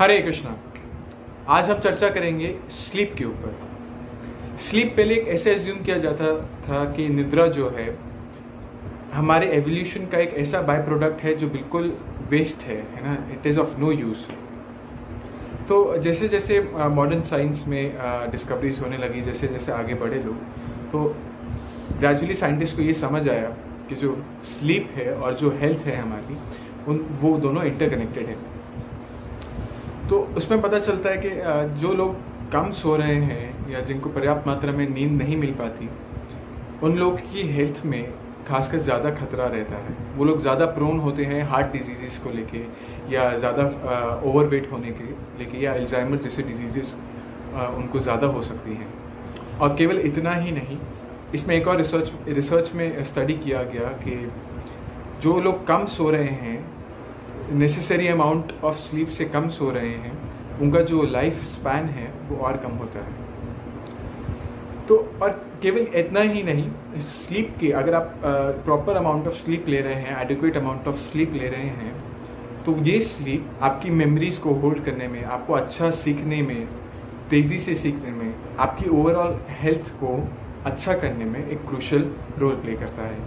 हरे कृष्णा, आज हम चर्चा करेंगे स्लीप के ऊपर। स्लीप पहले एक ऐसे एज्यूम किया जाता था कि निद्रा जो है, हमारे एवोल्यूशन का एक ऐसा बाय प्रोडक्ट है जो बिल्कुल वेस्ट है है ना? It is of no use तो जैसे जैसे मॉडर्न साइंस में डिस्कवरीज होने लगी जैसे जैसे आगे बढ़े लोग तो ग्रेजुअली साइंटिस्ट को ये समझ आया कि जो स्लीप है और जो हेल्थ है हमारी, उन, वो दोनों इंटरकनेक्टेड है। तो उसमें पता चलता है कि जो लोग कम सो रहे हैं या जिनको पर्याप्त मात्रा में नींद नहीं मिल पाती, उन लोग की हेल्थ में खासकर ज़्यादा खतरा रहता है। वो लोग ज़्यादा प्रोन होते हैं हार्ट डिज़ीज़ को लेके या ज़्यादा ओवरवेट होने के लेके या एल्जाइमर जैसे डिज़ीज़ उनको ज़्यादा हो सकती हैं। और केवल इतना ही नहीं, इसमें एक और रिसर्च रिसर्च में स्टडी किया गया कि जो लोग कम सो रहे हैं नेसेसरी अमाउंट ऑफ़ स्लीप से कम सो रहे हैं, उनका जो लाइफ स्पैन है, वो और कम होता है। तो और केवल इतना ही नहीं स्लीप के, अगर आप प्रॉपर अमाउंट ऑफ़ स्लीप ले रहे हैं एडिक्वेट अमाउंट ऑफ़ स्लीप ले रहे हैं तो ये स्लीप आपकी मेमोरीज को होल्ड करने में, आपको अच्छा सीखने में, तेज़ी से सीखने में, आपकी ओवरऑल हेल्थ को अच्छा करने में एक क्रूशल रोल प्ले करता है।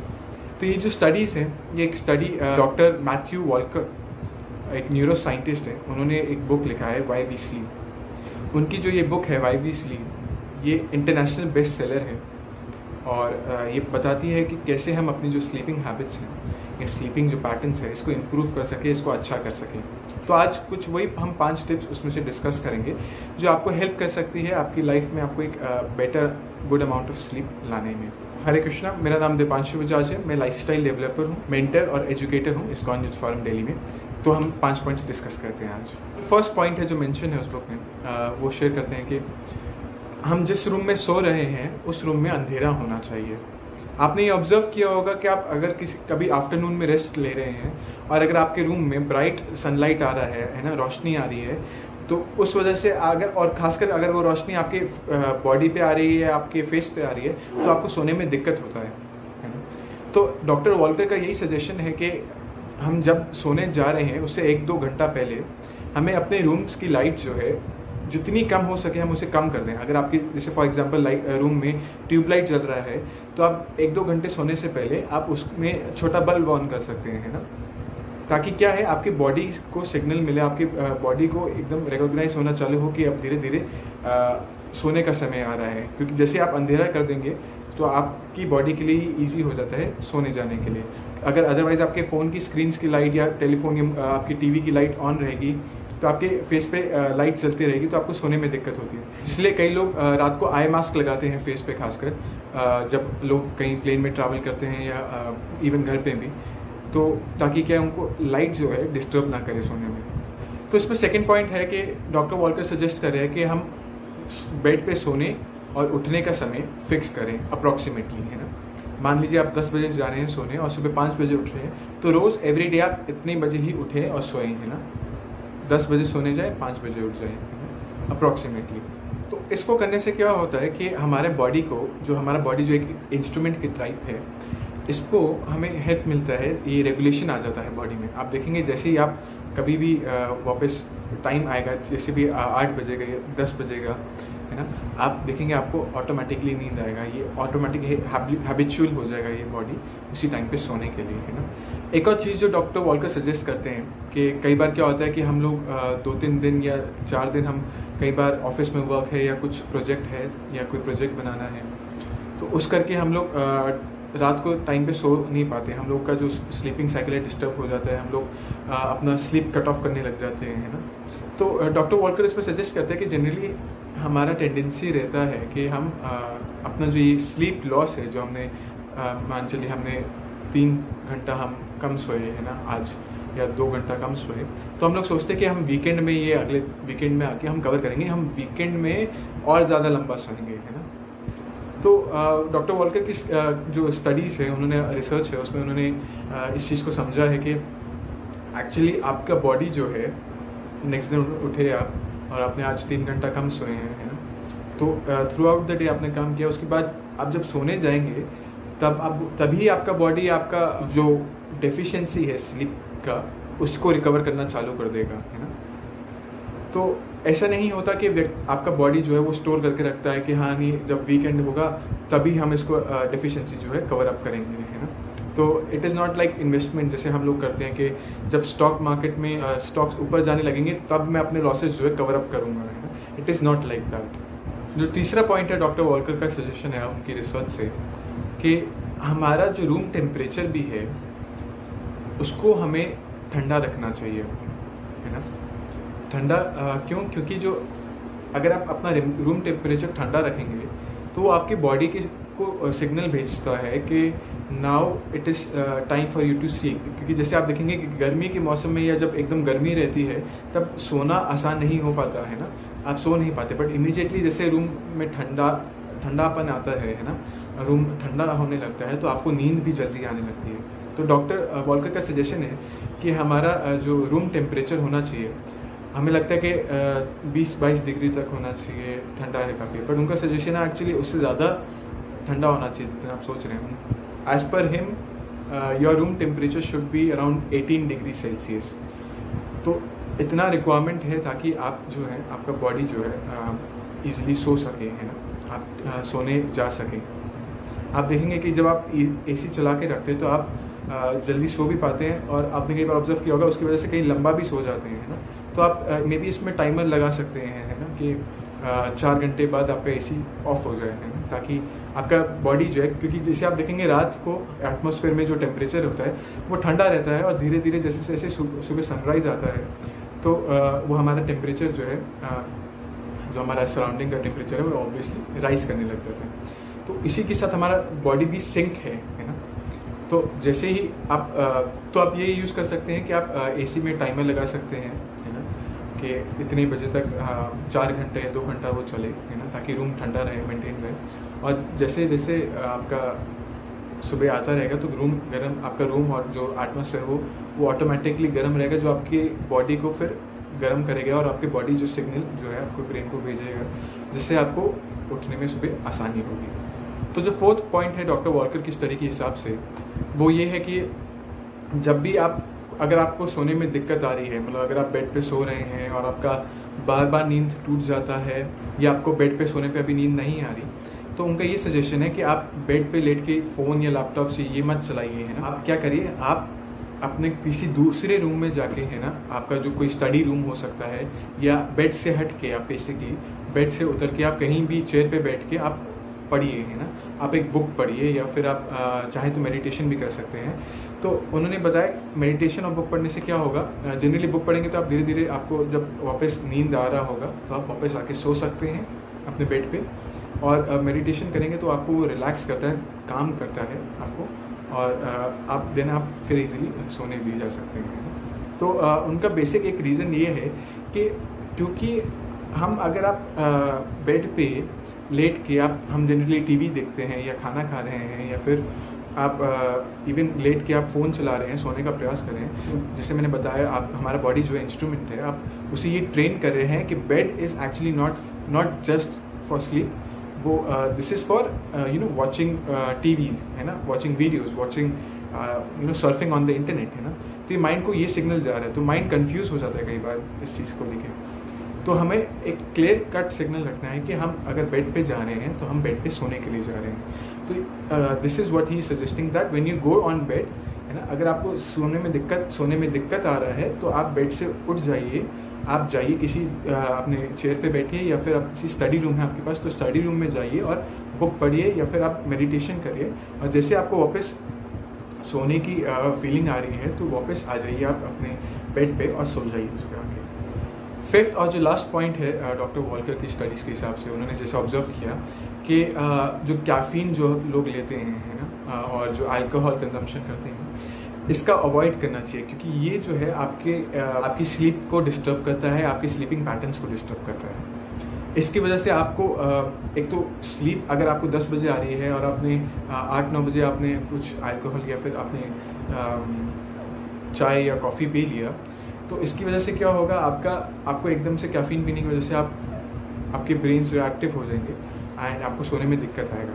तो ये जो स्टडीज़ हैं, ये एक स्टडी डॉक्टर मैथ्यू वॉलकर एक न्यूरो साइंटिस्ट है, उन्होंने एक बुक लिखा है वाई वी स्लीप उनकी जो ये बुक है वाई वी स्लीप ये इंटरनेशनल बेस्ट सेलर है। और ये बताती है कि कैसे हम अपनी जो स्लीपिंग हैबिट्स हैं, या स्लीपिंग जो पैटर्न्स है, इसको इम्प्रूव कर सकें, इसको अच्छा कर सकें। तो आज कुछ वही हम पाँच टिप्स उसमें से डिस्कस करेंगे, जो आपको हेल्प कर सकती है आपकी लाइफ में आपको एक better good amount of sleep लाने में। हरे कृष्णा मेरा नाम दीपांशु बजाज है। मैं लाइफस्टाइल डेवलपर हूँ मेंटर और एजुकेटर हूँ इस्कॉन यूथ फॉरम डेली में। तो हम पाँच पॉइंट्स डिस्कस करते हैं आज। फ़र्स्ट पॉइंट है जो मेंशन है उस बुक में वो शेयर करते हैं कि हम जिस रूम में सो रहे हैं, उस रूम में अंधेरा होना चाहिए। आपने ये ऑब्ज़र्व किया होगा कि आप अगर किसी, कभी आफ्टरनून में रेस्ट ले रहे हैं और अगर आपके रूम में ब्राइट सनलाइट आ रहा है है ना, रोशनी आ रही है तो उस वजह से अगर, और खासकर अगर वो रोशनी आपके बॉडी पे आ रही है आपके फेस पे आ रही है तो आपको सोने में दिक्कत होता है तो डॉक्टर वॉल्टर का यही सजेशन है कि हम जब सोने जा रहे हैं, उससे एक दो घंटा पहले, हमें अपने रूम्स की लाइट जो है, जितनी कम हो सके हम उसे कम कर दें। अगर आपकी, जैसे फॉर एग्जांपल लाइट रूम में ट्यूबलाइट जल रहा है तो आप एक दो घंटे सोने से पहले आप उसमें छोटा बल्ब ऑन कर सकते हैं, है ना? ताकि क्या है, आपकी बॉडी को सिग्नल मिले, आपकी बॉडी को एकदम रिकोगनाइज होना चालू हो कि अब धीरे धीरे सोने का समय आ रहा है। क्योंकि जैसे आप अंधेरा कर देंगे तो आपकी बॉडी के लिए ईजी हो जाता है सोने जाने के लिए। अगर अदरवाइज़ आपके फ़ोन की स्क्रीन की लाइट या टेलीफोन या आपकी टीवी की लाइट ऑन रहेगी तो आपके फेस पे लाइट चलती रहेगी तो आपको सोने में दिक्कत होती है। इसलिए कई लोग रात को आई मास्क लगाते हैं फेस पे खासकर जब लोग कहीं प्लेन में ट्रैवल करते हैं या इवन घर पे भी तो ताकि क्या उनको लाइट जो है डिस्टर्ब ना करे सोने में। तो इसमें सेकेंड पॉइंट है कि डॉक्टर वॉलकर सजेस्ट कर रहे हैं कि हम बेड पे सोने और उठने का समय फिक्स करें अप्रॉक्सीमेटली है ना? मान लीजिए आप दस बजे जा रहे हैं सोने और सुबह पाँच बजे उठ रहे हैं तो रोज़ एवरी डे आप इतने बजे ही उठे और सोए, है ना? दस बजे सोने जाए, पाँच बजे उठ जाए अप्रॉक्सीमेटली तो इसको करने से क्या होता है कि हमारे बॉडी को, जो हमारा बॉडी जो एक इंस्ट्रूमेंट की टाइप है, इसको हमें हेल्प मिलता है, ये रेगुलेशन आ जाता है बॉडी में। आप देखेंगे जैसे ही आप कभी भी वापस टाइम आएगा, जैसे भी आठ बजेगा या दस बजेगा, है ना, आप देखेंगे आपको ऑटोमेटिकली नींद आएगा। ये ऑटोमेटिक हैबिचुअल हो जाएगा ये बॉडी उसी टाइम पे सोने के लिए, है ना। एक और चीज़ जो डॉक्टर वॉलकर सजेस्ट करते हैं कि कई बार क्या होता है कि हम लोग दो तीन दिन या चार दिन हम कई बार ऑफ़िस में वर्क है या कुछ प्रोजेक्ट है या कोई प्रोजेक्ट बनाना है तो उस करके हम लोग रात को टाइम पे सो नहीं पाते। हम लोग का जो स्लीपिंग साइकिल है डिस्टर्ब हो जाता है। हम लोग अपना स्लीप कट ऑफ़ करने लग जाते हैं ना? तो डॉक्टर वॉलकर इसमें सजेस्ट करते हैं कि जनरली हमारा टेंडेंसी रहता है कि हम आ, अपना जो ये स्लीप लॉस है जो हमने मान चलिए हमने तीन घंटा हम कम सोए है ना आज या दो घंटा कम सोए तो हम लोग सोचते हैं कि हम वीकेंड में ये अगले वीकेंड में आके हम कवर करेंगे। हम वीकेंड में और ज़्यादा लंबा सोएँगे है ना? तो डॉक्टर वॉलकर की जो स्टडीज़ है, उन्होंने रिसर्च है, उसमें उन्होंने इस चीज़ को समझा है कि एक्चुअली आपका बॉडी जो है नेक्स्ट दिन उठे आप और आपने आज तीन घंटा कम सोए हैं, है ना? तो थ्रू आउट द डे आपने काम किया, उसके बाद आप जब सोने जाएँगे, तब आप, तभी आपका बॉडी आपका जो डेफिशिएंसी है स्लीप का, उसको रिकवर करना चालू कर देगा, है ना? तो ऐसा नहीं होता कि आपका बॉडी जो है वो स्टोर करके रखता है कि हाँ नहीं जब वीकेंड होगा तभी हम इसको डिफिशेंसी जो है कवर अप करेंगे है ना? तो it is not like investment जैसे हम लोग करते हैं कि जब स्टॉक मार्केट में स्टॉक्स uh, ऊपर जाने लगेंगे तब मैं अपने लॉसेज जो है कवर अप करूँगा है ना? It is not like that जो तीसरा पॉइंट है डॉक्टर वॉलकर का सजेशन है उनकी रिसर्च से कि हमारा जो रूम टेम्परेचर भी है उसको हमें ठंडा रखना चाहिए है ना? ठंडा क्यों? क्योंकि जो अगर आप अपना रूम टेम्परेचर ठंडा रखेंगे तो आपकी बॉडी के को सिग्नल भेजता है कि now it is time for you to sleep क्योंकि जैसे आप देखेंगे कि गर्मी के मौसम में या जब एकदम गर्मी रहती है, तब सोना आसान नहीं हो पाता, है ना? आप सो नहीं पाते बट इमीजिएटली जैसे रूम में ठंडा, ठंडापन आता है है ना? रूम ठंडा होने लगता है तो आपको नींद भी जल्दी आने लगती है। तो डॉक्टर वॉलकर का सजेशन है कि हमारा जो रूम टेम्परेचर होना चाहिए हमें लगता है कि बीस बाईस डिग्री तक होना चाहिए, ठंडा है काफ़ी। बट उनका सजेशन है एक्चुअली उससे ज़्यादा ठंडा होना चाहिए जितना आप सोच रहे हैं। As per him your room temperature should be around eighteen degree Celsius तो इतना रिक्वायरमेंट है ताकि आप जो है, आपका बॉडी जो है ईजिली सो सके, है ना? आप सोने जा सकें। आप देखेंगे कि जब आप ए सी चला के रखते हैं तो आप जल्दी सो भी पाते हैं और आपने कई बार ऑब्ज़र्व किया होगा, उसकी वजह से कहीं लंबा भी सो जाते हैं, है ना? तो आप मे बी इसमें टाइमर लगा सकते हैं, है ना, कि चार घंटे बाद आपका एसी ऑफ़ हो जाए, है ना, ताकि आपका बॉडी जो है, क्योंकि जैसे आप देखेंगे रात को एटमोसफेयर में जो टेम्परेचर होता है, वो ठंडा रहता है और धीरे धीरे जैसे जैसे सुबह सनराइज आता है तो वो हमारा टेम्परेचर जो है जो हमारा सराउंडिंग का टेम्परेचर है, वो ऑब्वियसली राइज करने लग जाता है। तो इसी के साथ हमारा बॉडी भी सिंक है है ना तो जैसे ही आप तो आप ये यूज़ कर सकते हैं कि आप एसी में टाइमर लगा सकते हैं कि इतने बजे तक चार घंटे, दो घंटा वो चले, है ना, ताकि रूम ठंडा रहे मेंटेन रहे। और जैसे जैसे आपका सुबह आता रहेगा तो रूम गर्म, आपका रूम और जो एटमोसफेयर हो वो ऑटोमेटिकली गर्म रहेगा, जो आपकी बॉडी को फिर गर्म करेगा और आपकी बॉडी जो सिग्नल जो है, आपको ब्रेन को भेजेगा, जिससे आपको उठने में सुबह आसानी होगी। तो जो फोर्थ पॉइंट है डॉक्टर वॉलकर की स्टडी के हिसाब से, वो ये है कि जब भी आप अगर आपको सोने में दिक्कत आ रही है मतलब अगर आप बेड पे सो रहे हैं और आपका बार बार नींद टूट जाता है या आपको बेड पे सोने पे अभी नींद नहीं आ रही तो उनका ये सजेशन है कि आप बेड पे लेट के फ़ोन या लैपटॉप से ये मत चलाइए, है ना? आप क्या करिए, आप अपने किसी दूसरे रूम में जाके, है ना, आपका जो कोई स्टडी रूम हो सकता है या बेड से हट के आप बेसिकली बेड से उतर के आप कहीं भी चेयर पे बैठ के आप पढ़िए, है ना? आप एक बुक पढ़िए या फिर आप चाहे तो मेडिटेशन भी कर सकते हैं। तो उन्होंने बताया मेडिटेशन और बुक पढ़ने से क्या होगा? जनरली बुक पढ़ेंगे तो आप धीरे धीरे आपको जब वापस नींद आ रहा होगा तो आप वापस आके सो सकते हैं अपने बेड पे और मेडिटेशन करेंगे तो आपको रिलैक्स करता है, काम करता है आपको और आप देन आप फिर इजीली सोने भी जा सकते हैं। तो उनका बेसिक एक रीज़न ये है कि क्योंकि हम अगर आप बेड पे लेट के आप, हम जनरली टीवी देखते हैं या खाना खा रहे हैं या फिर आप इवन लेट के आप फ़ोन चला रहे हैं, सोने का प्रयास कर रहे हैं, जैसे मैंने बताया, आप, हमारा बॉडी जो है इंस्ट्रूमेंट है, आप उसे ये ट्रेन कर रहे हैं कि bed is actually not not just for sleep वो this is for you know watching T V है ना? Watching videos watching you know surfing on the internet है ना? तो ये माइंड को ये सिग्नल जा रहा है तो माइंड कन्फ्यूज़ हो जाता है कई बार इस चीज़ को लेकर तो हमें एक क्लियर कट सिग्नल रखना है कि हम अगर बेड पे जा रहे हैं तो हम बेड पे सोने के लिए जा रहे हैं। तो this is what he suggesting that when you go on bed है ना, अगर आपको सोने में दिक्कत, सोने में दिक्कत आ रहा है तो आप बेड से उठ जाइए। आप जाइए किसी अपने चेयर पे बैठिए या फिर आप किसी स्टडी रूम है आपके पास तो स्टडी रूम में जाइए और बुक पढ़िए या फिर आप मेडिटेशन करिए। और जैसे आपको वापस सोने की फीलिंग आ रही है तो वापस आ जाइए आप अपने बेड पे और सो जाइए सुबह आके। फिफ्थ और जो लास्ट पॉइंट है डॉक्टर वॉलकर की स्टडीज़ के हिसाब से, उन्होंने जैसे ऑब्ज़र्व किया कि जो कैफ़ीन जो लोग लेते हैं, है ना और जो अल्कोहल कंजम्पशन करते हैं, इसका अवॉइड करना चाहिए, क्योंकि ये जो है आपके आपकी स्लीप को डिस्टर्ब करता है, आपके स्लीपिंग पैटर्न्स को डिस्टर्ब करता है। इसकी वजह से आपको एक तो स्लीप अगर आपको 10 बजे आ रही है और आपने आठ नौ बजे आपने कुछ अल्कोहल या फिर आपने चाय या कॉफ़ी पी लिया तो इसकी वजह से क्या होगा? आपका, आपको एकदम से कैफीन पीने की वजह से आप, आपके ब्रेन जो एक्टिव हो जाएँगे एंड आपको सोने में दिक्कत आएगा।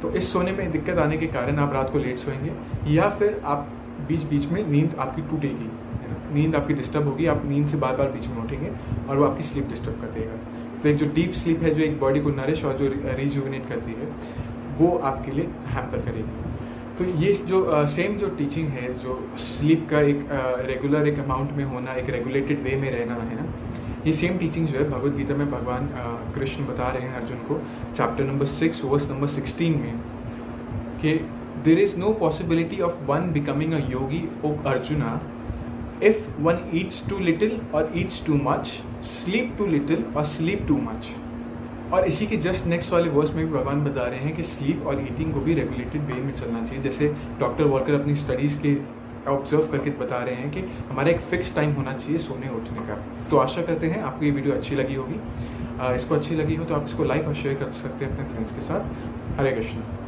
तो इस सोने में दिक्कत आने के कारण आप रात को लेट सोएँगे या फिर आप बीच बीच में नींद आपकी टूटेगी नींद आपकी डिस्टर्ब होगी, आप नींद से बार बार बीच में उठेंगे और वो आपकी स्लीप डिस्टर्ब कर देगा। तो एक जो डीप स्लीप है, जो एक बॉडी को नरिश और जो रिजुविनेट करती है, वो आपके लिए हैम्पर करेगी। तो ये जो सेम जो टीचिंग है, जो स्लीप का एक रेगुलर एक अमाउंट में होना, एक रेगुलेटेड वे में रहना है ना, ये सेम टीचिंग जो है भगवत गीता में भगवान कृष्ण बता रहे हैं अर्जुन को chapter number six verse number sixteen में, कि there is no possibility of one becoming a yogi O Arjuna if one eats too little और eats too much sleep too little और स्लीप टू मच और इसी के just next वाले verse में भी भगवान बता रहे हैं कि स्लीप और ईटिंग को भी रेगुलेटेड वे में चलना चाहिए। जैसे डॉक्टर वॉलकर अपनी स्टडीज़ के ऑब्ज़र्व करके बता रहे हैं कि हमारा एक फिक्स टाइम होना चाहिए सोने उठने का। तो आशा करते हैं आपको ये वीडियो अच्छी लगी होगी। इसको अच्छी लगी हो तो आप इसको लाइक और शेयर कर सकते हैं अपने फ्रेंड्स के साथ। हरे कृष्ण।